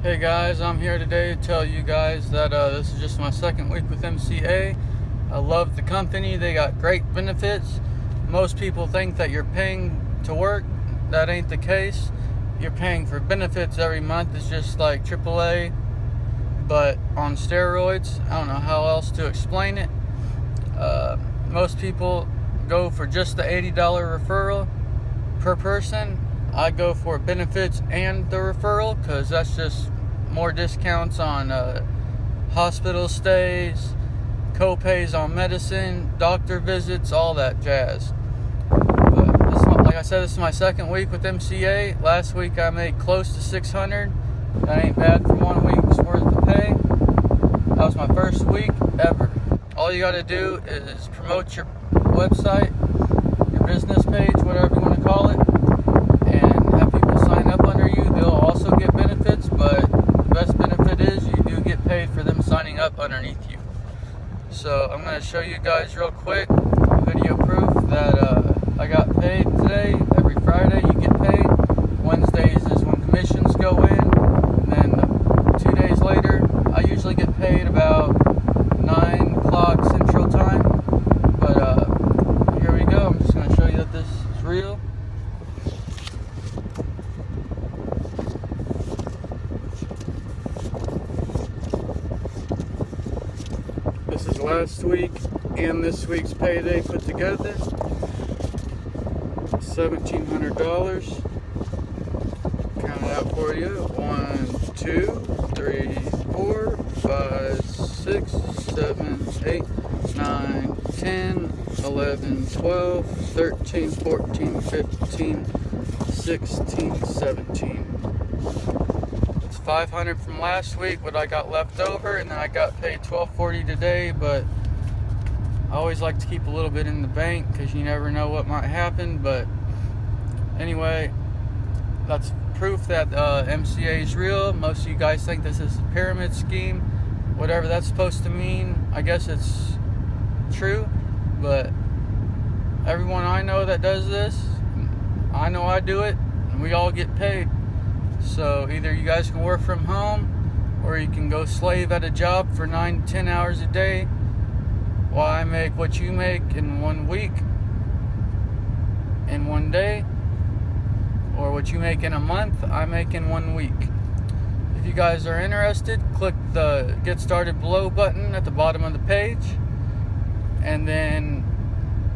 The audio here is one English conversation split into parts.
Hey guys, I'm here today to tell you guys that uh, this is just my second week with MCA. I love the company, they got great benefits. Most people think that you're paying to work, that ain't the case. You're paying for benefits every month, it's just like AAA, but on steroids. I don't know how else to explain it. Uh, most people go for just the $80 referral per person I go for benefits and the referral because that's just more discounts on uh, hospital stays, co-pays on medicine, doctor visits, all that jazz. But this, like I said, this is my second week with MCA. Last week I made close to 600. That ain't bad for one week's worth of pay. That was my first week ever. All you got to do is promote your website, your business page, whatever you want to call it signing up underneath you. So I'm going to show you guys real quick video proof that uh, I got paid today. Every Friday you get paid. Wednesdays is when commissions go in. And then two days later, I usually get paid about 9 o'clock Central Time. But uh, here we go. I'm just going to show you that this is real. This is last week and this week's payday put together. $1,700. Count it out for you. One, two, three, four, five, six, seven, eight, nine, ten, eleven, twelve, thirteen, fourteen, fifteen, sixteen, seventeen. 500 from last week, what I got left over, and then I got paid 1240 today, but I always like to keep a little bit in the bank because you never know what might happen, but anyway, that's proof that uh, MCA is real. Most of you guys think this is a pyramid scheme, whatever that's supposed to mean. I guess it's true, but everyone I know that does this, I know I do it, and we all get paid. So either you guys can work from home or you can go slave at a job for nine, ten hours a day while I make what you make in one week, in one day, or what you make in a month, I make in one week. If you guys are interested, click the get started below button at the bottom of the page and then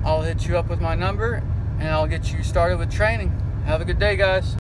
I'll hit you up with my number and I'll get you started with training. Have a good day, guys.